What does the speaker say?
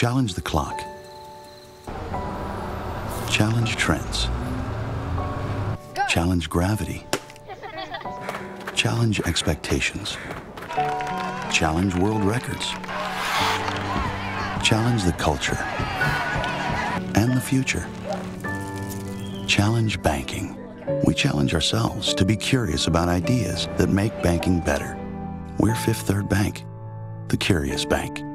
Challenge the clock. Challenge trends. Challenge gravity. Challenge expectations. Challenge world records. Challenge the culture and the future. Challenge banking. We challenge ourselves to be curious about ideas that make banking better. We're Fifth Third Bank, the curious bank.